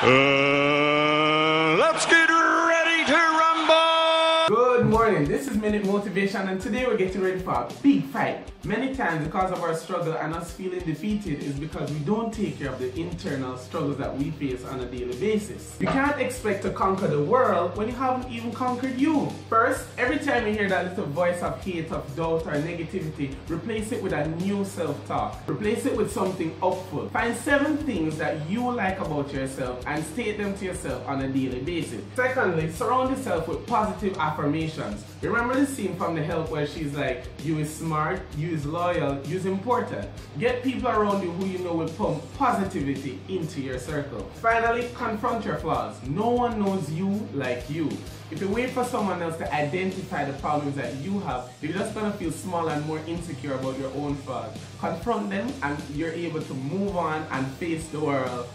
Uh, Good morning, this is Minute Motivation and today we're getting ready for a big fight. Many times because of our struggle and us feeling defeated is because we don't take care of the internal struggles that we face on a daily basis. You can't expect to conquer the world when you haven't even conquered you. First, every time you hear that little voice of hate, of doubt or negativity, replace it with a new self-talk. Replace it with something hopeful. Find seven things that you like about yourself and state them to yourself on a daily basis. Secondly, surround yourself with positive affirmations. Remember the scene from The Help where she's like, you is smart, you is loyal, you is important. Get people around you who you know will pump positivity into your circle. Finally, confront your flaws. No one knows you like you. If you wait for someone else to identify the problems that you have, you're just gonna feel small and more insecure about your own flaws. Confront them and you're able to move on and face the world